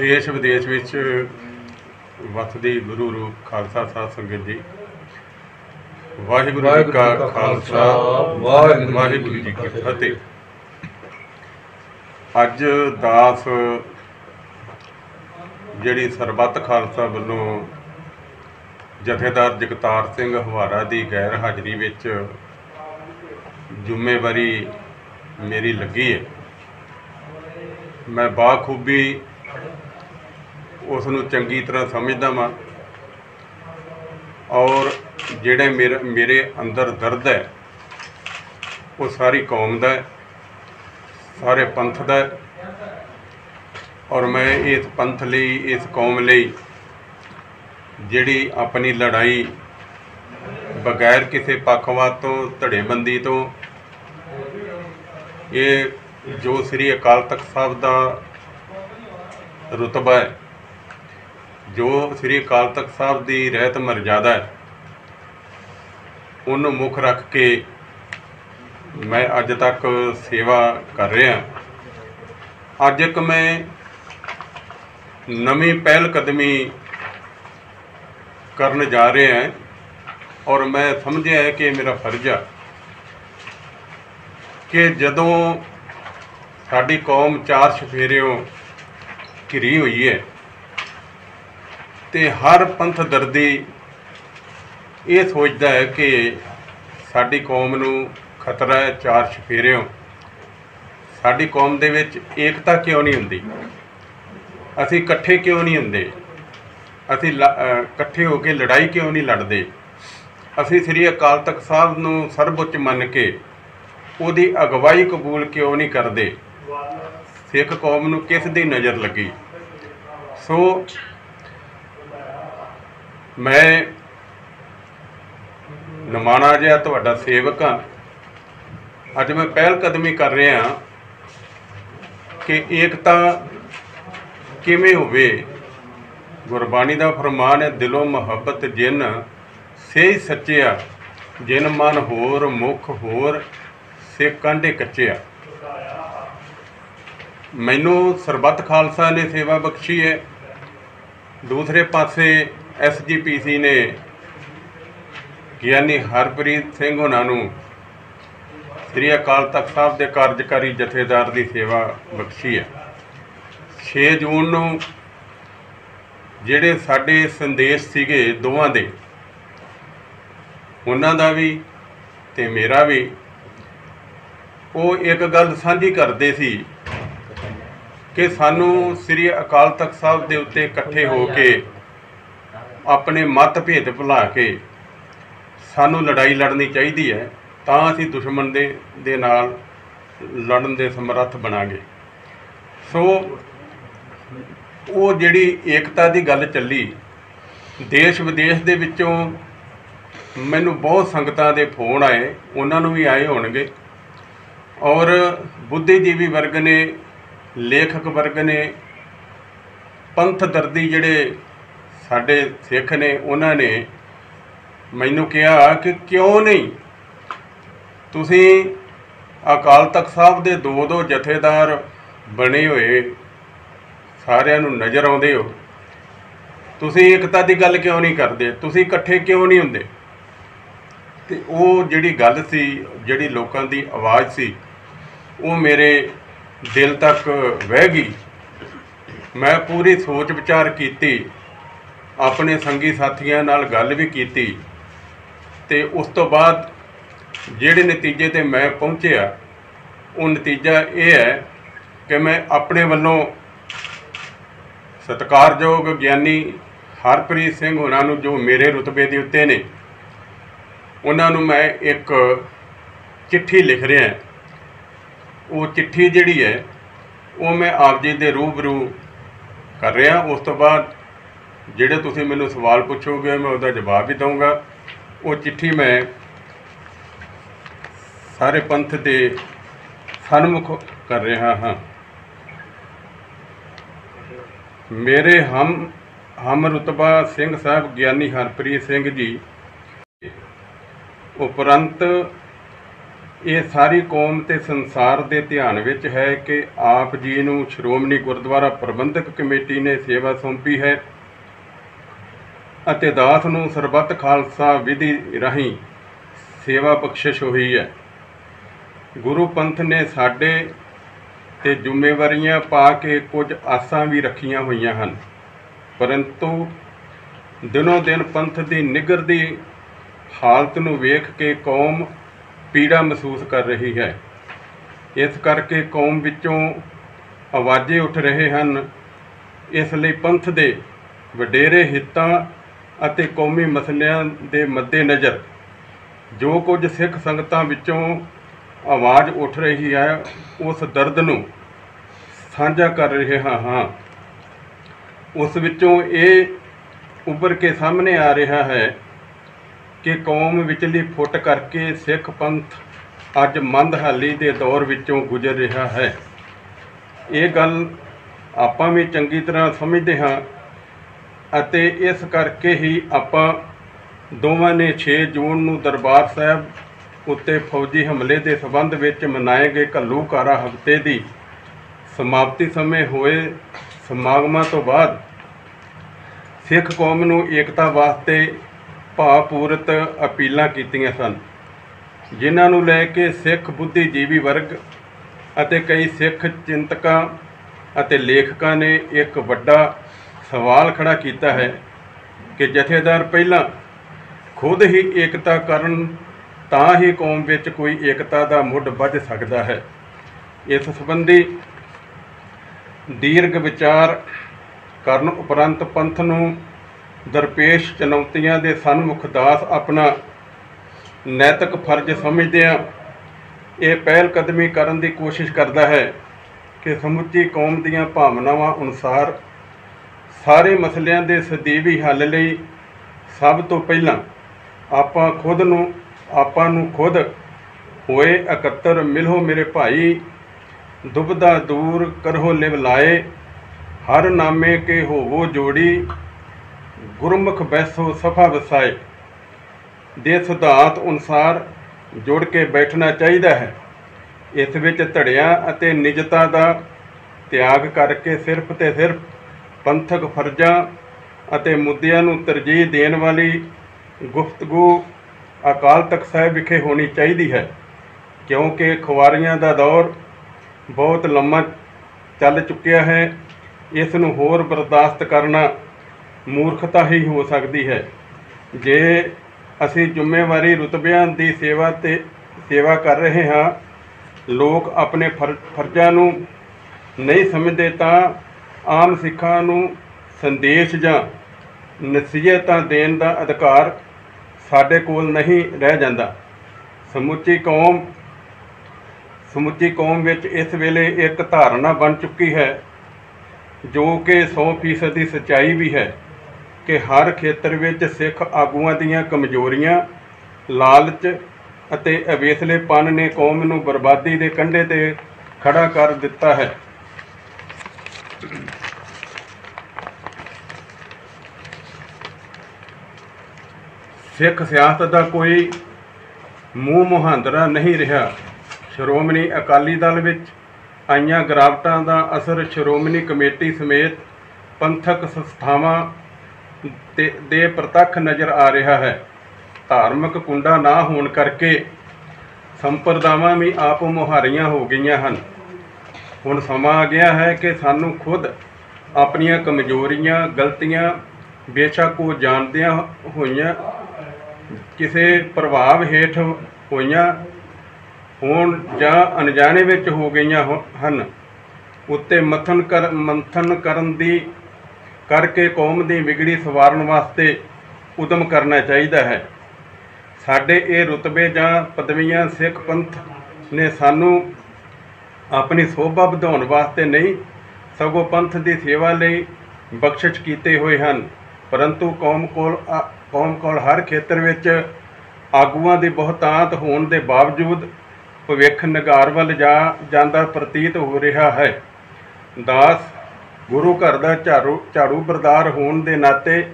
ਦੇਸ਼ ਵਿਦੇਸ਼ ਵਿੱਚ ਵਸਦੀ ਗੁਰੂ ਰੂਪ ਖਾਲਸਾ ਸਾਧ ਸੰਗਤ ਜੀ। ਵਾਹਿਗੁਰੂ ਜੀ ਕਾ ਖਾਲਸਾ ਵਾਹਿਗੁਰੂ ਜੀ ਕੀ ਫਤਿਹ। ਅੱਜ ਦਾਸ ਜਿਹੜੀ ਸਰਬੱਤ ਖਾਲਸਾ ਵੱਲੋਂ ਜਥੇਦਾਰ ਜਗਤਾਰ ਸਿੰਘ ਹਵਾਰਾ ਦੀ ਗੈਰ ਹਾਜ਼ਰੀ ਵਿੱਚ ਜ਼ਿੰਮੇਵਾਰੀ ਮੇਰੀ ਲੱਗੀ ਹੈ। ਮੈਂ ਬਾਖੂਬੀ ਉਸ ਨੂੰ ਚੰਗੀ ਤਰ੍ਹਾਂ ਸਮਝਦਾ ਵਾਂ। ਔਰ ਜਿਹੜੇ ਮੇਰੇ ਮੇਰੇ ਅੰਦਰ ਦਰਦ ਹੈ, ਉਹ ਸਾਰੀ ਕੌਮ ਦਾ ਹੈ, ਸਾਰੇ ਪੰਥ ਦਾ ਹੈ। ਔਰ ਮੈਂ ਇਸ ਪੰਥ ਲਈ, ਇਸ ਕੌਮ ਲਈ ਜਿਹੜੀ ਆਪਣੀ ਲੜਾਈ ਬਗੈਰ ਕਿਸੇ ਪੱਖਵਾਦ ਤੋਂ, ਧੜੇਬੰਦੀ ਤੋਂ, ਇਹ ਜੋ ਸ੍ਰੀ ਅਕਾਲ ਤਖਤ ਸਾਹਿਬ ਦਾ ਰੁਤਬਾ ਹੈ ਜੋ ਸ੍ਰੀ ਅਕਾਲ ਤਖਤ ਸਾਹਿਬ ਦੀ ਰਹਿਤ ਮਰਜ਼ਾਦਾ ਹੈ, ਉਹਨੂੰ ਮੁੱਖ ਰੱਖ ਕੇ ਮੈਂ ਅੱਜ ਤੱਕ ਸੇਵਾ ਕਰ ਰਿਹਾ ਅੱਜ ਇੱਕ ਮੈਂ ਨਵੀਂ ਪਹਿਲ ਕਦਮੀ ਕਰਨ ਜਾ ਰਿਹਾ ਹਾਂ ਔਰ ਮੈਂ ਸਮਝਿਆ ਹੈ ਕਿ ਇਹ ਮੇਰਾ ਫਰਜ਼ ਆ ਕਿ ਜਦੋਂ ਸਾਡੀ ਕੌਮ ਚਾਰ ਛਫੇਰਿਓਂ ਘਿਰੀ ਹੋਈ ਹੈ ਤੇ ਹਰ ਪੰਥ ਦਰਦੀ ਇਹ ਸੋਚਦਾ ਹੈ ਕਿ ਸਾਡੀ ਕੌਮ ਨੂੰ ਖਤਰਾ ਹੈ ਚਾਰ ਛਫੇਰਿਓਂ। ਸਾਡੀ ਕੌਮ ਦੇ ਵਿੱਚ ਏਕਤਾ ਕਿਉਂ ਨਹੀਂ ਹੁੰਦੀ? ਅਸੀਂ ਇਕੱਠੇ ਕਿਉਂ ਨਹੀਂ ਹੁੰਦੇ? ਅਸੀਂ ਲ- ਇਕੱਠੇ ਹੋ ਕੇ ਲੜਾਈ ਕਿਉਂ ਨਹੀਂ ਲੜਦੇ? ਅਸੀਂ ਸ੍ਰੀ ਅਕਾਲ ਤਖਤ ਸਾਹਿਬ ਨੂੰ ਸਰਵਉੱਚ ਮੰਨ ਕੇ ਉਹਦੀ ਅਗਵਾਈ ਕਬੂਲ ਕਿਉਂ ਨਹੀਂ ਕਰਦੇ? ਸਿੱਖ ਕੌਮ ਨੂੰ ਕਿਸ ਦੀ ਨਜ਼ਰ ਲੱਗੀ? ਸੋ ਮੈਂ ਨਮਾਣਾ ਜਿਹਾ ਤੁਹਾਡਾ ਸੇਵਕ ਹਾਂ। ਅੱਜ ਮੈਂ ਪਹਿਲ ਕਦਮੀ ਕਰ ਰਿਹਾ ਕਿ ਏਕਤਾ ਕਿਵੇਂ ਹੋਵੇ। ਗੁਰਬਾਣੀ ਦਾ ਫਰਮਾਨ ਹੈ, ਦਿਲੋਂ ਮੁਹੱਬਤ ਜਿਨ ਸਹੀ ਸੱਚਿਆ, ਜਿਨ ਮਨ ਹੋਰ ਮੁਖ ਹੋਰ ਸੇ ਕਾਂਡੇ ਕੱਚਿਆ। ਮੈਨੂੰ ਸਰਬੱਤ ਖਾਲਸਾ ਨੇ ਸੇਵਾ ਬਖਸ਼ੀ ਹੈ। ਦੂਸਰੇ ਪਾਸੇ ਐਸਜੀਪੀਸੀ ਨੇ ਗਿਆਨੀ ਹਰਪ੍ਰੀਤ ਸਿੰਘ ਉਹਨਾਂ ਨੂੰ ਸ੍ਰੀ ਅਕਾਲ ਤਖਤ ਸਾਹਿਬ ਦੇ ਕਾਰਜਕਾਰੀ ਜਥੇਦਾਰ ਦੀ ਸੇਵਾ ਬਖਸ਼ੀ ਹੈ। 6 ਜੂਨ ਨੂੰ ਜਿਹੜੇ ਸਾਡੇ ਸੰਦੇਸ਼ ਸੀਗੇ ਦੋਵਾਂ ਦੇ, ਉਹਨਾਂ ਦਾ ਵੀ ਤੇ ਮੇਰਾ ਵੀ, ਉਹ ਇੱਕ ਗੱਲ ਸਾਂਝੀ ਕਰਦੇ ਸੀ ਕਿ ਸਾਨੂੰ ਸ੍ਰੀ ਅਕਾਲ ਤਖਤ ਸਾਹਿਬ ਦੇ ਉੱਤੇ ਇਕੱਠੇ ਹੋ ਕੇ ਆਪਣੇ ਮਤਭੇਦ ਭੁਲਾ ਕੇ ਸਾਨੂੰ ਲੜਾਈ ਲੜਨੀ ਚਾਹੀਦੀ ਹੈ, ਤਾਂ ਅਸੀਂ ਦੁਸ਼ਮਣ ਦੇ ਦੇ ਨਾਲ ਲੜਨ ਦੇ ਸਮਰੱਥ ਬਣਾਂਗੇ। ਸੋ ਉਹ ਜਿਹੜੀ ਏਕਤਾ ਦੀ ਗੱਲ ਚੱਲੀ, ਦੇਸ਼ ਵਿਦੇਸ਼ ਦੇ ਵਿੱਚੋਂ ਮੈਨੂੰ ਬਹੁਤ ਸੰਗਤਾਂ ਦੇ ਫੋਨ ਆਏ, ਉਹਨਾਂ ਨੂੰ ਵੀ ਆਏ ਹੋਣਗੇ। ਔਰ ਬੁੱਧੀਜੀਵੀ ਵਰਗ ਨੇ, ਲੇਖਕ ਵਰਗ ਨੇ, ਪੰਥ ਦਰਦੀ ਜਿਹੜੇ ਸਾਡੇ ਸਿੱਖ ਨੇ, ਉਹਨਾਂ ਨੇ ਮੈਨੂੰ ਕਿਹਾ ਕਿ ਕਿਉਂ ਨਹੀਂ? ਤੁਸੀਂ ਅਕਾਲ ਤਖਤ ਸਾਹਿਬ ਦੇ ਦੋ ਦੋ ਜਥੇਦਾਰ ਬਣੇ ਹੋਏ, ਸਾਰਿਆਂ ਨੂੰ ਨਜ਼ਰ ਆਉਂਦੇ ਹੋ। ਤੁਸੀਂ ਏਕਤਾ ਦੀ ਗੱਲ ਕਿਉਂ ਨਹੀਂ ਕਰਦੇ? ਤੁਸੀਂ ਇਕੱਠੇ ਕਿਉਂ ਨਹੀਂ ਹੁੰਦੇ? ਤੇ ਉਹ ਜਿਹੜੀ ਗੱਲ ਸੀ, ਜਿਹੜੀ ਲੋਕਾਂ ਦੀ ਆਵਾਜ਼ ਸੀ, ਉਹ ਮੇਰੇ ਦਿਲ ਤੱਕ ਵਹਿ ਗਈ। ਮੈਂ ਪੂਰੀ ਸੋਚ ਵਿਚਾਰ ਕੀਤੀ। ਆਪਣੇ ਸੰਗੀ ਸਾਥੀਆਂ ਨਾਲ ਗੱਲ ਵੀ ਕੀਤੀ ਤੇ ਉਸ ਤੋਂ ਬਾਅਦ ਜਿਹੜੇ ਨਤੀਜੇ ਤੇ ਮੈਂ ਪਹੁੰਚਿਆ, ਉਹ ਨਤੀਜਾ ਇਹ ਹੈ ਕਿ ਮੈਂ ਆਪਣੇ ਵੱਲੋਂ ਸਤਿਕਾਰਯੋਗ ਗਿਆਨੀ ਹਰਪ੍ਰੀਤ ਸਿੰਘ ਉਹਨਾਂ ਨੂੰ ਜੋ ਮੇਰੇ ਰੁਤਬੇ ਦੇ ਉੱਤੇ ਨੇ, ਉਹਨਾਂ ਨੂੰ ਮੈਂ ਇੱਕ ਚਿੱਠੀ ਲਿਖ ਰਿਹਾ ਉਹ ਚਿੱਠੀ ਜਿਹੜੀ ਹੈ, ਉਹ ਮੈਂ ਆਪ ਜੀ ਦੇ ਰੂਬਰੂ ਕਰ ਰਿਹਾ। ਉਸ ਤੋਂ ਬਾਅਦ ਜਿਹੜੇ ਤੁਸੀਂ ਮੈਨੂੰ ਸਵਾਲ ਪੁੱਛੋਗੇ, ਮੈਂ ਉਹਦਾ ਜਵਾਬ ਵੀ ਦਊਂਗਾ। ਉਹ ਚਿੱਠੀ ਮੈਂ ਸਾਰੇ ਪੰਥ ਦੇ ਸਨਮੁਖ ਕਰ ਰਿਹਾ ਹਾਂ। ਮੇਰੇ ਹਮ ਹਮ ਰੁਤਬਾ ਸਿੰਘ ਸਾਹਿਬ ਗਿਆਨੀ ਹਰਪ੍ਰੀਤ ਸਿੰਘ ਜੀ, ਉਪਰੰਤ ਇਹ ਸਾਰੀ ਕੌਮ ਤੇ ਸੰਸਾਰ ਦੇ ਧਿਆਨ ਵਿੱਚ ਹੈ ਕਿ ਆਪ ਜੀ ਨੂੰ ਸ਼੍ਰੋਮਣੀ ਗੁਰਦੁਆਰਾ ਪ੍ਰਬੰਧਕ ਕਮੇਟੀ ਨੇ ਸੇਵਾ ਸੌਂਪੀ ਹੈ। ਅਤੇ ਦਾਸ ਨੂੰ ਸਰਬੱਤ ਖਾਲਸਾ ਵਿਧੀ ਰਾਹੀਂ ਸੇਵਾ ਬਖਸ਼ਿਸ਼ ਹੋਈ ਹੈ। ਗੁਰੂ ਪੰਥ ਨੇ ਸਾਡੇ ਤੇ ਜ਼ਿੰਮੇਵਾਰੀਆਂ ਪਾ ਕੇ ਕੁਝ ਆਸਾਂ ਵੀ ਰੱਖੀਆਂ ਹੋਈਆਂ ਹਨ। ਪਰੰਤੂ ਦਿਨੋਂ ਦਿਨ ਪੰਥ ਦੀ ਨਿਗਰਦੀ ਹਾਲਤ ਨੂੰ ਵੇਖ ਕੇ ਕੌਮ ਪੀੜਾ ਮਹਿਸੂਸ ਕਰ ਰਹੀ ਹੈ। ਇਸ ਕਰਕੇ ਕੌਮ ਵਿੱਚੋਂ ਆਵਾਜ਼ੇ ਉੱਠ ਰਹੇ ਹਨ। ਇਸ ਲਈ ਪੰਥ ਦੇ ਵਡੇਰੇ ਹਿੱਤਾਂ ਅਤੇ ਕੌਮੀ ਮਸਲਿਆਂ ਦੇ ਮੱਦੇਨਜ਼ਰ ਜੋ ਕੁਝ ਸਿੱਖ ਸੰਗਤਾਂ ਵਿੱਚੋਂ ਆਵਾਜ਼ ਉੱਠ ਰਹੀ ਹੈ, ਉਸ ਦਰਦ ਨੂੰ ਸਾਂਝਾ ਕਰ ਰਿਹਾ ਹਾਂ ਉਸ ਵਿੱਚੋਂ ਇਹ ਉੱਭਰ ਕੇ ਸਾਹਮਣੇ ਆ ਰਿਹਾ ਹੈ ਕਿ ਕੌਮ ਵਿਚਲੀ ਫੁੱਟ ਕਰਕੇ ਸਿੱਖ ਪੰਥ ਅੱਜ ਮੰਦਹਾਲੀ ਦੇ ਦੌਰ ਵਿੱਚੋਂ ਗੁਜ਼ਰ ਰਿਹਾ ਹੈ। ਇਹ ਗੱਲ ਆਪਾਂ ਵੀ ਚੰਗੀ ਤਰ੍ਹਾਂ ਸਮਝਦੇ ਹਾਂ ਅਤੇ ਇਸ ਕਰਕੇ ਹੀ ਆਪਾਂ ਦੋਵਾਂ ਨੇ 6 ਜੂਨ ਨੂੰ ਦਰਬਾਰ ਸਾਹਿਬ ਉੱਤੇ ਫੌਜੀ ਹਮਲੇ ਦੇ ਸਬੰਧ ਵਿੱਚ ਮਨਾਏ ਗਏ ਘੱਲੂਕਾਰਾ ਹਫ਼ਤੇ ਦੀ ਸਮਾਪਤੀ ਸਮੇਂ ਹੋਏ ਸਮਾਗਮਾਂ ਤੋਂ ਬਾਅਦ ਸਿੱਖ ਕੌਮ ਨੂੰ ਏਕਤਾ ਵਾਸਤੇ ਭਾਵਪੂਰਤ ਅਪੀਲਾਂ ਕੀਤੀਆਂ ਸਨ, ਜਿਨ੍ਹਾਂ ਨੂੰ ਲੈ ਕੇ ਸਿੱਖ ਬੁੱਧੀਜੀਵੀ ਵਰਗ ਅਤੇ ਕਈ ਸਿੱਖ ਚਿੰਤਕਾਂ ਅਤੇ ਲੇਖਕਾਂ ਨੇ ਇੱਕ ਵੱਡਾ ਸਵਾਲ ਖੜਾ ਕੀਤਾ ਹੈ ਕਿ ਜਥੇਦਾਰ ਪਹਿਲਾਂ ਖੁਦ ਹੀ ਏਕਤਾ ਕਰਨ ਤਾਂ ਹੀ ਕੌਮ ਵਿੱਚ ਕੋਈ ਏਕਤਾ ਦਾ ਮੁੱਢ ਵੱਜ ਸਕਦਾ ਹੈ। ਇਸ ਸੰਬੰਧੀ ਦੀਰਘ ਵਿਚਾਰ ਕਰਨ ਉਪਰੰਤ ਪੰਥ ਨੂੰ ਦਰਪੇਸ਼ ਚੁਣੌਤੀਆਂ ਦੇ ਸਨਮੁਖ ਦਾਸ ਆਪਣਾ ਨੈਤਿਕ ਫਰਜ਼ ਸਮਝਦਿਆਂ ਇਹ ਪਹਿਲ ਕਦਮੀ ਕਰਨ ਦੀ ਕੋਸ਼ਿਸ਼ ਕਰਦਾ ਹੈ ਕਿ ਸਮੁੱਚੀ ਕੌਮ ਦੀਆਂ ਭਾਵਨਾਵਾਂ ਅਨੁਸਾਰ ਸਾਰੇ ਮਸਲਿਆਂ ਦੇ ਸਦੀਵੀ ਹੱਲ ਲਈ ਸਭ ਤੋਂ ਪਹਿਲਾਂ ਆਪਾਂ ਖੁਦ ਨੂੰ, ਆਪਾਂ ਨੂੰ ਖੁਦ ਹੋਏ ਇਕੱਤਰ, ਮਿਲੋ ਮੇਰੇ ਭਾਈ, ਦੁਬਦਾ ਦੂਰ ਕਰੋ ਲਿਵ ਲਾਏ, ਹਰ ਨਾਮੇ ਕੇ ਹੋਵੋ ਜੋੜੀ, ਗੁਰਮੁਖ ਬੈਸੋ ਸਫਾ ਵਸਾਏ। ਦੇ ਸਿਧਾਂਤ ਅਨੁਸਾਰ ਜੁੜ ਕੇ ਬੈਠਣਾ ਚਾਹੀਦਾ ਹੈ। ਇਸ ਵਿੱਚ ਧੜਿਆਂ ਅਤੇ ਨਿਜਤਾ ਦਾ ਤਿਆਗ ਕਰਕੇ ਸਿਰਫ ਤੇ ਸਿਰਫ ਪੰਥਕ ਫਰਜ਼ਾਂ ਅਤੇ ਮੁੱਦਿਆਂ ਨੂੰ ਤਰਜੀਹ ਦੇਣ ਵਾਲੀ ਗੁਫ਼ਤਗੂ ਅਕਾਲ ਤਖਤ ਸਾਹਿਬ ਵਿਖੇ ਹੋਣੀ ਚਾਹੀਦੀ ਹੈ, ਕਿਉਂਕਿ ਖੁਆਰੀਆਂ ਦਾ ਦੌਰ ਬਹੁਤ ਲੰਮਾ ਚੱਲ ਚੁੱਕਿਆ ਹੈ, ਇਸ ਨੂੰ ਹੋਰ ਬਰਦਾਸ਼ਤ ਕਰਨਾ ਮੂਰਖਤਾ ਹੀ ਹੋ ਸਕਦੀ ਹੈ। ਜੇ ਅਸੀਂ ਜ਼ਿੰਮੇਵਾਰੀ ਰੁਤਬਿਆਂ ਦੀ ਸੇਵਾ ਤੇ ਸੇਵਾ ਕਰ ਰਹੇ ਹਾਂ, ਲੋਕ ਆਪਣੇ ਫਰ- ਫਰਜ਼ਾਂ ਨੂੰ ਨਹੀਂ ਸਮਝਦੇ ਤਾਂ ਆਮ ਸਿੱਖਾਂ ਨੂੰ ਸੰਦੇਸ਼ ਜਾਂ ਨਸੀਹਤਾਂ ਦੇਣ ਦਾ ਅਧਿਕਾਰ ਸਾਡੇ ਕੋਲ ਨਹੀਂ ਰਹਿ ਜਾਂਦਾ। ਸਮੁੱਚੀ ਕੌਮ ਸਮੁੱਚੀ ਕੌਮ ਵਿੱਚ ਇਸ ਵੇਲੇ ਇੱਕ ਧਾਰਨਾ ਬਣ ਚੁੱਕੀ ਹੈ, ਜੋ ਕਿ 100% ਦੀ ਸੱਚਾਈ ਵੀ ਹੈ ਕਿ ਹਰ ਖੇਤਰ ਵਿੱਚ ਸਿੱਖ ਆਗੂਆਂ ਦੀਆਂ ਕਮਜ਼ੋਰੀਆਂ, ਲਾਲਚ ਅਤੇ ਅਵੇਸਲੇਪਨ ਨੇ ਕੌਮ ਨੂੰ ਬਰਬਾਦੀ ਦੇ ਕੰਢੇ ਤੇ ਖੜਾ ਕਰ ਦਿੱਤਾ ਹੈ। ਸਿੱਖ ਸਿਆਸਤ ਦਾ ਕੋਈ ਮੂੰਹ ਮੁਹਾਂਦਰਾ ਨਹੀਂ ਰਿਹਾ। ਸ਼੍ਰੋਮਣੀ ਅਕਾਲੀ ਦਲ ਵਿੱਚ ਆਈਆਂ ਗਿਰਾਵਟਾਂ ਦਾ ਅਸਰ ਸ਼੍ਰੋਮਣੀ ਕਮੇਟੀ ਸਮੇਤ ਪੰਥਕ ਸੰਸਥਾਵਾਂ ਦੇ ਪ੍ਰਤੱਖ ਨਜ਼ਰ ਆ ਰਿਹਾ ਹੈ। ਧਾਰਮਿਕ ਕੁੰਡਾ ਨਾ ਹੋਣ ਕਰਕੇ ਸੰਪਰਦਾਵਾਂ ਵੀ ਆਪ ਮੁਹਾਰੀਆਂ ਹੋ ਗਈਆਂ ਹਨ। ਹੁਣ ਸਮਾਂ ਆ ਗਿਆ ਹੈ ਕਿ ਸਾਨੂੰ ਖੁਦ ਆਪਣੀਆਂ ਕਮਜ਼ੋਰੀਆਂ, ਗਲਤੀਆਂ ਬੇਸ਼ੱਕ ਉਹ ਜਾਣਦਿਆਂ ਹੋਈਆਂ, ਕਿਸੇ ਪ੍ਰਭਾਵ ਹੇਠ ਹੋਈਆਂ ਹੋਣ ਜਾਂ ਅਣਜਾਣੇ ਵਿੱਚ ਹੋ ਗਈਆਂ ਹੋ- ਹਨ। ਉੱਤੇ ਮਥਨ ਕਰ, ਮੰਥਨ ਕਰਨ ਦੀ, ਕਰਕੇ ਕੌਮ ਦੀ ਵਿਗੜੀ ਸਵਾਰਨ ਵਾਸਤੇ ਉਦਮ ਕਰਨਾ ਚਾਹੀਦਾ ਹੈ। ਸਾਡੇ ਇਹ ਰੁਤਬੇ ਜਾਂ ਪਦਵੀਆਂ ਸਿੱਖ ਪੰਥ ਨੇ ਸਾਨੂੰ ਆਪਣੀ ਸੋਭਾ ਵਧਾਉਣ ਵਾਸਤੇ ਨਹੀਂ, ਸਗੋਂ ਪੰਥ ਦੀ ਸੇਵਾ ਲਈ ਬਖਸ਼ਿਸ਼ ਕੀਤੇ ਹੋਏ ਹਨ। ਪਰੰਤੂ ਕੌਮ ਕੋਲ ਆ- ਕੌਮ ਕੋਲ ਹਰ ਖੇਤਰ ਵਿੱਚ ਆਗੂਆਂ ਦੀ ਬਹੁਤਾਤ ਹੋਣ ਦੇ ਬਾਵਜੂਦ ਭਵਿੱਖ ਨਗਾਰ ਵੱਲ ਜਾ, ਜਾਂਦਾ ਪ੍ਰਤੀਤ ਹੋ ਰਿਹਾ ਹੈ। ਦਾਸ ਗੁਰੂ ਘਰ ਦਾ ਝਾੜੂ ਝਾੜੂ ਬਰਦਾਰ ਹੋਣ ਦੇ ਨਾਤੇ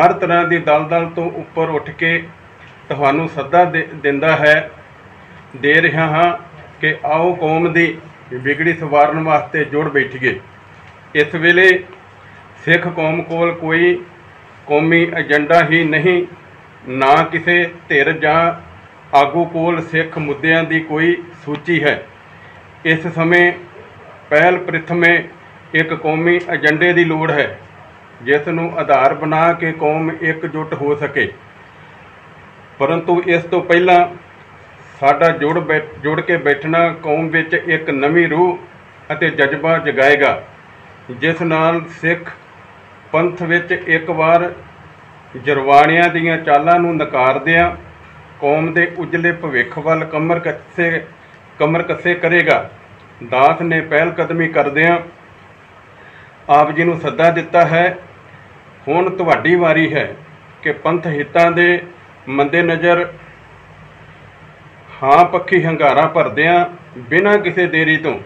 ਹਰ ਤਰ੍ਹਾਂ ਦੀ ਦਲਦਲ ਤੋਂ ਉੱਪਰ ਉੱਠ ਕੇ ਤੁਹਾਨੂੰ ਸੱਦਾ ਦੇ- ਦਿੰਦਾ ਹੈ। ਦੇ ਰਿਹਾ ਹਾਂ ਕਿ ਆਓ ਕੌਮ ਦੀ ਵਿਗੜੀ ਸਵਾਰਨ ਵਾਸਤੇ ਜੁੜ ਬੈਠੀਏ। ਇਸ ਵੇਲੇ ਸਿੱਖ ਕੌਮ ਕੋਲ ਕੋਈ ਕੌਮੀ ਏਜੰਡਾ ਹੀ ਨਹੀਂ, ਨਾ ਕਿਸੇ ਧਿਰ ਜਾਂ ਆਗੂ ਕੋਲ ਸਿੱਖ ਮੁੱਦਿਆਂ ਦੀ ਕੋਈ ਸੂਚੀ ਹੈ। ਇਸ ਸਮੇਂ ਪਹਿਲ ਪ੍ਰਥਮੇ ਇੱਕ ਕੌਮੀ ਏਜੰਡੇ ਦੀ ਲੋੜ ਹੈ, ਜਿਸ ਨੂੰ ਆਧਾਰ ਬਣਾ ਕੇ ਕੌਮ ਇਕਜੁੱਟ ਹੋ ਸਕੇ। ਪਰੰਤੂ ਇਸ ਤੋਂ ਪਹਿਲਾਂ ਸਾਡਾ ਜੁੜ ਬੈ- ਜੁੜ ਕੇ ਬੈਠਣਾ ਕੌਮ ਵਿੱਚ ਇੱਕ ਨਵੀਂ ਰੂਹ ਅਤੇ ਜਜ਼ਬਾ ਜਗਾਏਗਾ, ਜਿਸ ਨਾਲ ਸਿੱਖ ਪੰਥ ਵਿੱਚ ਇੱਕ ਵਾਰ ਜਰਵਾਣਿਆਂ ਦੀਆਂ ਚਾਲਾਂ ਨੂੰ ਨਕਾਰਦਿਆਂ ਕੌਮ ਦੇ ਉਜਲੇ ਭਵਿੱਖ ਵੱਲ ਕਮਰ ਕੱਸੇ ਕਮਰ ਕੱਸੇ ਕਰੇਗਾ। ਦਾਸ ਨੇ ਪਹਿਲ ਕਦਮੀ ਕਰਦਿਆਂ ਆਪ ਜੀ ਨੂੰ ਸੱਦਾ ਦਿੱਤਾ ਹੈ, ਹੁਣ ਤੁਹਾਡੀ ਵਾਰੀ ਹੈ ਕਿ ਪੰਥ ਹਿੱਤਾਂ ਦੇ ਮੰਦੇ ਨਜ਼ਰ ਹਾਂ ਪੱਖੀ ਹੰਗਾਰਾ ਭਰਦਿਆਂ ਬਿਨਾਂ ਕਿਸੇ ਦੇਰੀ ਤੋਂ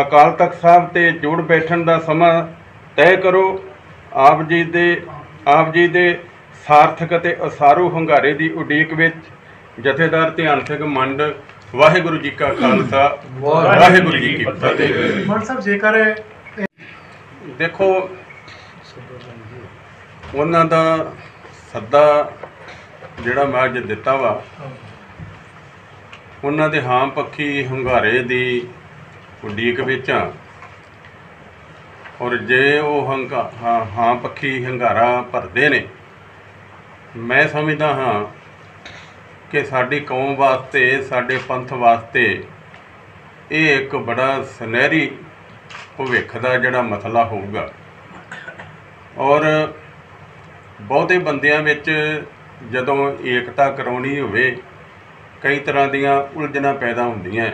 ਅਕਾਲ ਤਖਤ ਸਾਹਿਬ ਤੇ ਜੁੜ ਬੈਠਣ ਦਾ ਸਮਾਂ ਤੈਅ ਕਰੋ। ਆਪ ਜੀ ਦੇ ਆਪ ਜੀ ਦੇ ਸਾਰਥਕ ਅਤੇ ਅਸਾਰੂ ਹੰਗਾਰੇ ਦੀ ਉਡੀਕ ਵਿੱਚ ਜਥੇਦਾਰ ਧਿਆਨ ਸਿੰਘ ਮੰਡ ਵਾਹਿਗੁਰੂ ਜੀ ਕਾ ਖਾਲਸਾ ਵਾਹਿਗੁਰੂ ਜੀ ਕੀ ਫਤਿਹ। ਮਨ ਸਾਹਿਬ ਜੇਕਰ ਦੇਖੋ ਉਹਨਾਂ ਦਾ ਸੱਦਾ ਜਿਹੜਾ ਮੈਂ ਅੱਜ ਦਿੱਤਾ ਵਾ ਉਹਨਾਂ ਦੇ ਹਾਂ ਪੱਖੀ ਹੰਗਾਰੇ ਦੀ ਉਡੀਕ ਵਿੱਚ। ਹਾਂ ਔਰ ਜੇ ਉਹ ਹੰਗਾ, ਹਾਂ ਹਾਂ ਪੱਖੀ ਹੰਗਾਰਾ ਭਰਦੇ ਨੇ, ਮੈਂ ਸਮਝਦਾ ਹਾਂ ਕਿ ਸਾਡੀ ਕੌਮ ਵਾਸਤੇ, ਸਾਡੇ ਪੰਥ ਵਾਸਤੇ ਇਹ ਇੱਕ ਬੜਾ ਸੁਨਹਿਰੀ ਭਵਿੱਖ ਦਾ ਜਿਹੜਾ ਮਸਲਾ ਹੋਊਗਾ। ਔਰ ਬਹੁਤੇ ਬੰਦਿਆਂ ਵਿੱਚ ਜਦੋਂ ਏਕਤਾ ਕਰਾਉਣੀ ਹੋਵੇ ਕਈ ਤਰ੍ਹਾਂ ਦੀਆਂ ਉਲਝਣਾਂ ਪੈਦਾ ਹੁੰਦੀਆਂ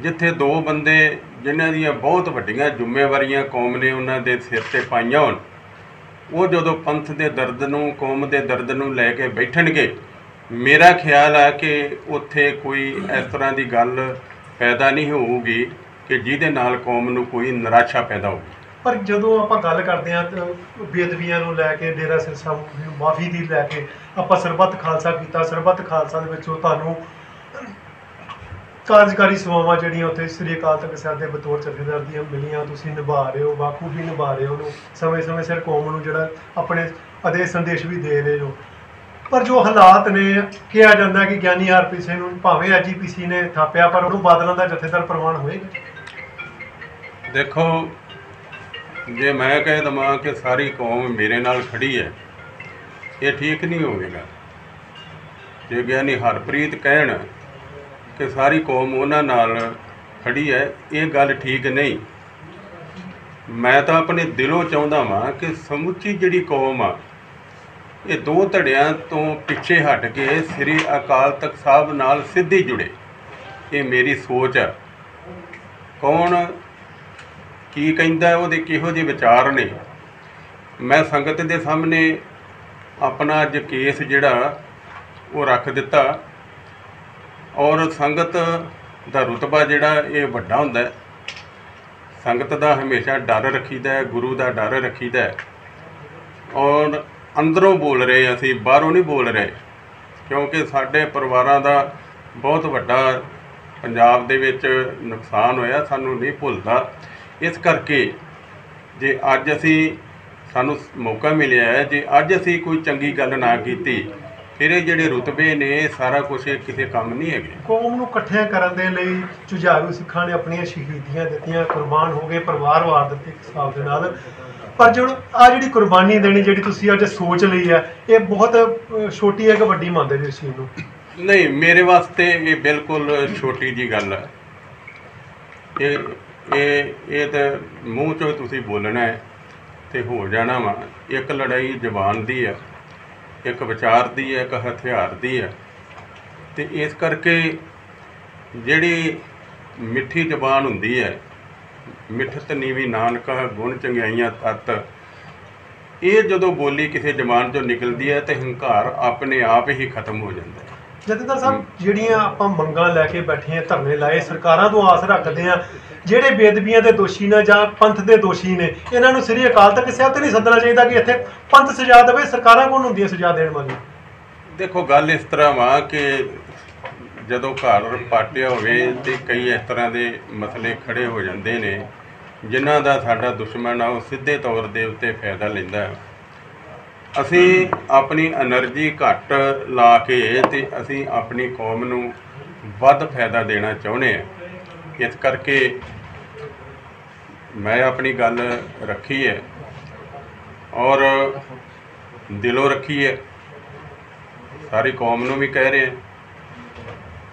ਜਿੱਥੇ ਦੋ ਬੰਦੇ ਜਿਨ੍ਹਾਂ ਦੀਆਂ ਬਹੁਤ ਵੱਡੀਆਂ ਜ਼ਿੰਮੇਵਾਰੀਆਂ ਕੌਮ ਨੇ ਉਹਨਾਂ ਦੇ ਸਿਰ ਤੇ ਪਾਈਆਂ ਹੋਣ, ਉਹ ਜਦੋਂ ਪੰਥ ਦੇ ਦਰਦ ਨੂੰ, ਕੌਮ ਦੇ ਦਰਦ ਨੂੰ ਲੈ ਕੇ ਬੈਠਣਗੇ, ਮੇਰਾ ਖਿਆਲ ਆ ਕਿ ਉੱਥੇ ਕੋਈ ਇਸ ਤਰ੍ਹਾਂ ਦੀ ਗੱਲ ਪੈਦਾ ਨਹੀਂ ਹੋਊਗੀ ਕਿ ਜਿਹਦੇ ਨਾਲ ਕੌਮ ਨੂੰ ਕੋਈ ਨਿਰਾਸ਼ਾ ਪੈਦਾ ਹੋਵੇ ਪਰ ਜਦੋਂ ਆਪਾਂ ਗੱਲ ਕਰਦੇ ਹਾਂ ਬੇਅਦਬੀਆਂ ਨੂੰ ਲੈ ਕੇ, ਡੇਰਾ ਸਿਰਸਾ ਮਾਫੀ ਦੀ ਲੈ ਕੇ ਆਪਾਂ ਸਰਬੱਤ ਖਾਲਸਾ ਕੀਤਾ। ਸਰਬੱਤ ਖਾਲਸਾ ਦੇ ਵਿੱਚੋਂ ਤੁਹਾਨੂੰ ਕਾਰਜਕਾਰੀ ਸੇਵਾਵਾਂ ਜਿਹੜੀਆਂ ਉੱਥੇ ਸ੍ਰੀ ਅਕਾਲ ਤਖਤ ਸਾਹਿਬ ਦੇ ਬਤੌਰ ਜਥੇਦਾਰ ਦੀਆਂ ਮਿਲੀਆਂ, ਤੁਸੀਂ ਨਿਭਾ ਰਹੇ ਹੋ ਬਾਖੂਬੀ ਨਿਭਾ ਰਹੇ ਹੋ ਉਹਨੂੰ। ਸਮੇਂ-ਸਮੇਂ ਸਿਰ ਕੌਮ ਨੂੰ ਜਿਹੜਾ ਆਪਣੇ ਅਦੇ ਸੰਦੇਸ਼ ਵੀ ਦੇ ਰਹੇ ਹੋ। ਪਰ ਜੋ ਹਾਲਾਤ ਨੇ, ਕਿਹਾ ਜਾਂਦਾ ਕਿ ਗਿਆਨੀ ਆਰਪੀ ਸਿੰਘ ਨੂੰ ਭਾਵੇਂ ਐਜੀਪੀਸੀ ਨੇ ਥਾਪਿਆ, ਪਰ ਉਹਨੂੰ ਬਾਦਲਾਂ ਦਾ ਜਥੇਦਾਰ ਪ੍ਰਵਾਨ ਹੋਏਗਾ। ਦੇਖੋ ਜੇ ਮੈਂ ਕਹਿ ਦਵਾਂ ਕਿ ਸਾਰੀ ਕੌਮ ਮੇਰੇ ਨਾਲ ਖੜੀ ਹੈ, ਇਹ ਠੀਕ ਨਹੀਂ ਹੋਵੇਗਾ। ਜੇ ਗਿਆਨੀ ਹਰਪ੍ਰੀਤ ਕਹਿਣ ਕਿ ਸਾਰੀ ਕੌਮ ਉਹਨਾਂ ਨਾਲ ਖੜੀ ਹੈ, ਇਹ ਗੱਲ ਠੀਕ ਨਹੀਂ। ਮੈਂ ਤਾਂ ਆਪਣੇ ਦਿਲੋਂ ਚਾਹੁੰਦਾ ਵਾਂ ਕਿ ਸਮੁੱਚੀ ਜਿਹੜੀ ਕੌਮ ਆ, ਇਹ ਦੋ ਧੜਿਆਂ ਤੋਂ ਪਿੱਛੇ ਹਟ ਕੇ ਸ੍ਰੀ ਅਕਾਲ ਤਖਤ ਸਾਹਿਬ ਨਾਲ ਸਿੱਧੀ ਜੁੜੇ। ਇਹ ਮੇਰੀ ਸੋਚ ਹੈ ਕੌਣ ਕੀ ਕਹਿੰਦਾ ਉਹਦੇ ਕਿਹੋ ਜਿਹੇ ਵਿਚਾਰ ਨੇ? ਮੈਂ ਸੰਗਤ ਦੇ ਸਾਹਮਣੇ ਆਪਣਾ ਅੱਜ ਕੇਸ ਜਿਹੜਾ, ਉਹ ਰੱਖ ਦਿੱਤਾ। ਔਰ ਸੰਗਤ ਦਾ ਰੁਤਬਾ ਜਿਹੜਾ, ਇਹ ਵੱਡਾ ਹੁੰਦਾ ਹੈ। ਸੰਗਤ ਦਾ ਹਮੇਸ਼ਾ ਡਰ ਰੱਖੀਦਾ ਹੈ, ਗੁਰੂ ਦਾ ਡਰ ਰੱਖੀਦਾ ਹੈ। ਔਰ ਅੰਦਰੋਂ ਬੋਲ ਰਹੇ ਅਸੀਂ, ਬਾਹਰੋਂ ਨਹੀਂ ਬੋਲ ਰਹੇ। ਕਿਉਂਕਿ ਸਾਡੇ ਪਰਿਵਾਰਾਂ ਦਾ ਬਹੁਤ ਵੱਡਾ ਪੰਜਾਬ ਦੇ ਵਿੱਚ ਨੁਕਸਾਨ ਹੋਇਆ, ਸਾਨੂੰ ਨਹੀਂ ਭੁੱਲਦਾ। ਇਸ ਕਰਕੇ ਜੇ ਅੱਜ ਅਸੀਂ ਸਾਨੂੰ ਮੌਕਾ ਮਿਲਿਆ ਹੈ ਜੇ ਅੱਜ ਅਸੀਂ ਕੋਈ ਚੰਗੀ ਗੱਲ ਨਾ ਕੀਤੀ ਫਿਰ ਇਹ ਜਿਹੜੇ ਰੁਤਬੇ ਨੇ ਸਾਰਾ ਕੁਝ ਕਿਸੇ ਕੰਮ ਨਹੀਂ ਹੈਗੇ। ਕੌਮ ਨੂੰ ਇਕੱਠਿਆਂ ਕਰਨ ਦੇ ਲਈ ਜੁਝਾਰੂ ਸਿੱਖਾਂ ਨੇ ਆਪਣੀਆਂ ਸ਼ਹੀਦੀਆਂ ਦਿੱਤੀਆਂ ਕੁਰਬਾਨ ਹੋ ਗਏ ਪਰਿਵਾਰ ਵਾਰ ਦਿੱਤੇ ਹਿਸਾਬ ਦੇ ਨਾਲ। ਪਰ ਜੋ ਆ ਜਿਹੜੀ ਕੁਰਬਾਨੀ ਦੇਣੀ ਜਿਹੜੀ ਤੁਸੀਂ ਅੱਜ ਸੋਚ ਲਈ ਹੈ ਇਹ ਬਹੁਤ ਛੋਟੀ ਹੈ ਕਿ ਵੱਡੀ ਮੰਨਦੇ ਜੀ ਇਸ ਚੀਜ਼ ਨੂੰ? ਨਹੀਂ ਮੇਰੇ ਵਾਸਤੇ ਇਹ ਬਿਲਕੁਲ ਛੋਟੀ ਜੀ ਗੱਲ ਹੈ। ਇਹ ਇਹ ਇਹ ਤਾਂ ਮੂੰਹ ਚੋਂ ਤੁਸੀਂ ਬੋਲਣਾ ਹੈ ਤੇ ਹੋ ਜਾਣਾ ਵਾ। ਇੱਕ ਲੜਾਈ ਜ਼ਬਾਨ ਦੀ ਹੈ, ਇੱਕ ਵਿਚਾਰ ਦੀ ਹੈ, ਇੱਕ ਹਥਿਆਰ ਦੀ ਹੈ। ਤੇ ਇਸ ਕਰਕੇ ਜਿਹੜੀ ਮਿੱਠੀ ਜ਼ਬਾਨ ਹੁੰਦੀ ਹੈ, ਮਿੱਠਤ ਨੀਵੀ ਨਾਨਕਾ ਗੁਣ ਚੰਗਿਆਈਆਂ ਤਤ, ਇਹ ਜਦੋਂ ਬੋਲੀ ਕਿਸੇ ਜ਼ਬਾਨ ਚੋਂ ਨਿਕਲਦੀ ਹੈ ਤੇ ਹੰਕਾਰ ਆਪਣੇ ਆਪ ਹੀ ਖਤਮ ਹੋ ਜਾਂਦਾ ਹੈ। ਜਥੇਦਾਰ ਸਾਹਿਬ ਜਿਹੜੀਆਂ ਆਪਾਂ ਮੰਗਾਂ ਲੈ ਕੇ ਬੈਠੇ ਆ ਧਰਨੇ ਲਾਏ ਸਰਕਾਰਾਂ ਤੋਂ ਆਸ ਰੱਖਦੇ ਆ ਜਿਹੜੇ ਬੇਦਬੀਆਂ ਦੇ ਦੋਸ਼ੀ ਨੇ ਜਾਂ ਪੰਥ ਦੇ ਦੋਸ਼ੀ ਨੇ ਇਹਨਾਂ ਨੂੰ ਸ੍ਰੀ ਅਕਾਲ ਤਖਤ ਸਾਹਿਬ ਤੇ ਨਹੀਂ ਸੱਦਣਾ ਚਾਹੀਦਾ ਕਿ ਇੱਥੇ ਪੰਥ ਸਜ਼ਾ ਦੇਵੇ ਸਰਕਾਰਾਂ ਕੋਲ ਹੁੰਦੀਆਂ ਸਜ਼ਾ ਦੇਣ ਵਾਲੀਆਂ ਦੇਖੋ ਗੱਲ ਇਸ ਤਰ੍ਹਾਂ ਵਾ ਕਿ ਜਦੋਂ ਘਰ ਪਾਟਿਆ ਹੋਵੇ ਤੇ ਕਈ ਇਸ ਤਰ੍ਹਾਂ ਦੇ ਮਸਲੇ ਖੜੇ ਹੋ ਜਾਂਦੇ ਨੇ ਜਿਨ੍ਹਾਂ ਦਾ ਸਾਡਾ ਦੁਸ਼ਮਣ ਆ ਉਹ ਸਿੱਧੇ ਤੌਰ ਦੇ ਉੱਤੇ ਫਾਇਦਾ ਲੈਂਦਾ। ਹੈ ਅਸੀਂ ਆਪਣੀ એનર્ਜੀ ਘੱਟ ਲਾ ਕੇ ਤੇ ਅਸੀਂ ਆਪਣੀ ਕੌਮ ਨੂੰ ਵੱਧ ਫਾਇਦਾ ਦੇਣਾ ਚਾਹੁੰਦੇ ਆ ਇਸ ਕਰਕੇ ਮੈਂ ਆਪਣੀ ਗੱਲ ਰੱਖੀ ਹੈ ਔਰ ਦਿਲੋਂ ਰੱਖੀ ਹੈ। ਸਾਰੀ ਕੌਮ ਨੂੰ ਵੀ ਕਹਿ ਰਹੇ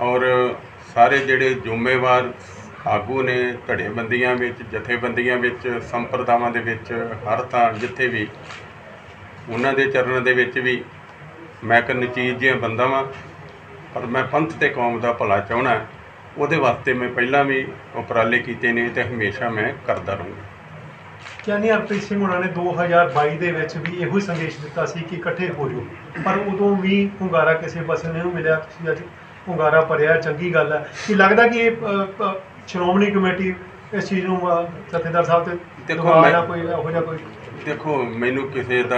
ਔਰ ਸਾਰੇ ਜਿਹੜੇ ਜ਼ਿੰਮੇਵਾਰ ਆਗੂ ਨੇ ਧੜੇਬੰਦੀਆਂ ਵਿੱਚ, ਜਥੇਬੰਦੀਆਂ ਵਿੱਚ, ਸੰਪਰਦਾਵਾਂ ਦੇ ਵਿੱਚ, ਹਰ ਤਾਂ ਜਿੱਥੇ ਵੀ ਉਹਨਾਂ ਦੇ ਚਰਨਾਂ ਦੇ ਵਿੱਚ ਵੀ ਮੈਂ ਇੱਕ ਨਚੀਜ਼ ਜਿਹਾ ਬੰਦਾ ਵਾਂ, ਪਰ ਮੈਂ ਪੰਥ ਤੇ ਕੌਮ ਦਾ ਭਲਾ ਚਾਹਣਾ ਉਹਦੇ ਵਾਸਤੇ ਮੈਂ ਪਹਿਲਾਂ ਵੀ ਉਪਰਾਲੇ ਕੀਤੇ ਨੇ ਤੇ ਹਮੇਸ਼ਾ ਮੈਂ ਕਰਦਾ ਰਹੂੰਗਾ। ਗਿਆਨੀ ਹਰਪ੍ਰੀਤ ਸਿੰਘ ਉਹਨਾਂ ਨੇ 2022 ਦੇ ਵਿੱਚ ਵੀ ਇਹੋ ਹੀ ਸੰਦੇਸ਼ ਦਿੱਤਾ ਸੀ ਕਿ ਇਕੱਠੇ ਹੋ ਜਾਓ। ਪਰ ਉਦੋਂ ਵੀ ਹੁੰਗਾਰਾ ਕਿਸੇ ਪਾਸੇ ਨਹੀਂ ਮਿਲਿਆ। ਤੁਸੀਂ ਅੱਜ ਹੁੰਗਾਰਾ ਭਰਿਆ, ਚੰਗੀ ਗੱਲ ਹੈ। ਕਿ ਲੱਗਦਾ ਕਿ ਇਹ ਸ਼੍ਰੋਮਣੀ ਕਮੇਟੀ ਇਸ ਚੀਜ਼ ਨੂੰ ਜਥੇਦਾਰ ਸਾਹਿਬ ਤੇ ਦੇਖੋ, ਦਬਾਅ ਮੈਂ- ਜਾਂ ਕੋਈ ਇਹੋ ਜਿਹਾ ਕੋਈ ਦੇਖੋ ਮੈਨੂੰ ਕਿਸੇ ਦਾ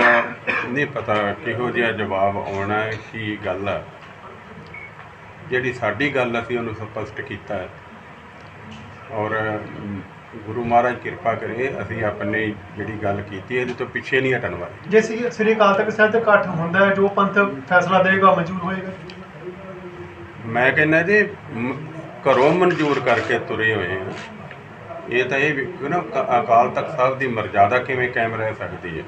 ਨਹੀਂ ਪਤਾ ਕਿਹੋ ਜਿਹਾ ਜਵਾਬ ਆਉਣਾ ਹੈ ਕੀ ਗੱਲ ਹੈ। ਜਿਹੜੀ ਸਾਡੀ ਗੱਲ ਅਸੀਂ ਉਹਨੂੰ ਸਪਸ਼ਟ ਕੀਤਾ ਹੈ। ਔਰ ਅਮ, ਗੁਰੂ ਮਹਾਰਾਜ ਕਿਰਪਾ ਕਰੇ ਅਸੀਂ ਆਪਣੀ ਜਿਹੜੀ ਗੱਲ ਕੀਤੀ ਹੈ, ਇਹਦੇ ਤੋਂ ਪਿੱਛੇ ਨਹੀਂ ਹਟਣ ਵਾਲੇ। ਜੇ ਸ੍ਰੀ ਸ੍ਰੀ ਅਕਾਲ ਤਖਤ ਸਾਹਿਬ ਤੇ ਇਕੱਠ ਹੁੰਦਾ ਹੈ ਜੋ ਪੰਥ ਫੈਸਲਾ ਦੇਗਾ ਮਨਜ਼ੂਰ ਹੋਏਗਾ। ਮੈਂ ਕਹਿੰਦਾ ਜੀ ਮ- ਘਰੋਂ ਮਨਜ਼ੂਰ ਕਰਕੇ ਤੁਰੇ ਹੋਏ ਆ ਇਹ ਤਾਂ ਇਹ ਵੇਖੋ ਨਾ ਕ- ਅਕਾਲ ਤਖਤ ਸਾਹਿਬ ਦੀ ਮਰਜ਼ਾਦਾ ਕਿਵੇਂ ਕਾਇਮ ਰਹਿ ਸਕਦੀ ਹੈ?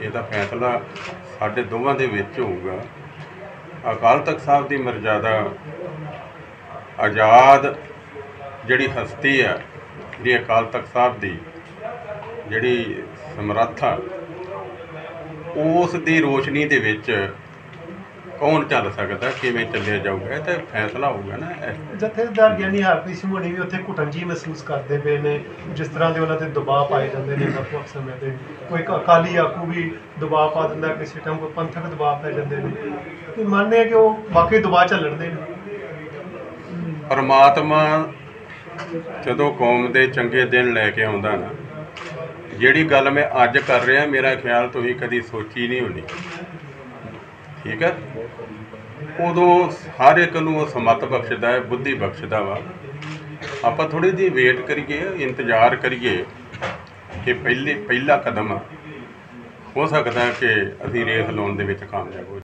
ਇਹ ਤਾਂ ਫੈਸਲਾ ਸਾਡੇ ਦੋਵਾਂ ਦੇ ਵਿੱਚ ਹੋਊਗਾ। ਅਕਾਲ ਤਖਤ ਸਾਹਿਬ ਦੀ ਮਰਜ਼ਾਦਾ ਆਜ਼ਾਦ ਜਿਹੜੀ ਹਸਤੀ ਹੈ ਜਿਹੜੀ ਅਕਾਲ ਤਖਤ ਸਾਹਿਬ ਦੀ ਜਿਹੜੀ ਸਮਰੱਥਾ, ਉਸ ਦੀ ਰੋਸ਼ਨੀ ਦੇ ਵਿੱਚ ਕੌਣ ਚੱਲ ਸਕਦਾ ਕਿਵੇਂ ਚੱਲਿਆ ਜਾਊਗਾ? ਇਹ ਤਾਂ ਫੈਸਲਾ ਹੋਊਗਾ ਨਾ ਇਹ- ਜਥੇਦਾਰ ਗਿਆਨੀ ਹਰਪ੍ਰੀਤ ਸਿੰਘ ਹੋਣੀ ਵੀ ਉੱਥੇ ਘੁਟਨ ਜੀ ਮਹਿਸੂਸ ਕਰਦੇ ਪਏ ਨੇ। ਜਿਸ ਤਰ੍ਹਾਂ ਦੇ ਉਹਨਾਂ ਤੇ ਦਬਾਅ ਪਾਏ ਜਾਂਦੇ ਨੇ ਵੱਖ ਵੱਖ ਸਮੇਂ ਤੇ। ਕੋਈ ਇੱਕ ਅਕਾਲੀ ਆਗੂ ਵੀ ਦਬਾਅ ਪਾ ਦਿੰਦਾ ਕਿਸੇ ਟਾਈਮ ਕੋਈ ਪੰਥਕ ਦਬਾਅ ਪੈ ਜਾਂਦੇ ਨੇ। ਤੇ ਮੰਨਦੇ ਆ ਕਿ ਉਹ ਵਾਕਈ ਦਬਾਅ ਝੱਲਣਦੇ ਨੇ। ਪਰਮਾਤਮਾ ਜਦੋਂ ਕੌਮ ਦੇ ਚੰਗੇ ਦਿਨ ਲੈ ਕੇ ਆਉਂਦਾ ਨਾ ਜਿਹੜੀ ਗੱਲ ਮੈਂ ਅੱਜ ਕਰ ਰਿਹਾ ਮੇਰਾ ਖਿਆਲ ਤੁਸੀਂ ਕਦੀ ਸੋਚੀ ਨਹੀਂ ਹੋਣੀ। ਠੀਕ ਹੈ। ਉਦੋਂ ਹਰ ਇੱਕ ਨੂੰ ਉਹ ਸਮਤ ਬਖਸ਼ਦਾ ਹੈ, ਬੁੱਧੀ ਬਖਸ਼ਦਾ ਵਾ। ਆਪਾਂ ਥੋੜੀ ਜਿਹੀ ਵੇਟ ਕਰੀਏ, ਇੰਤਜ਼ਾਰ ਕਰੀਏ ਕਿ ਪਹਿਲੇ, ਪਹਿਲਾ ਕਦਮ ਹੋ ਸਕਦਾ ਕਿ ਅਸੀਂ ਰੇਸ ਲਾਉਣ ਦੇ ਵਿੱਚ ਕਾਮਯਾਬ ਹੋ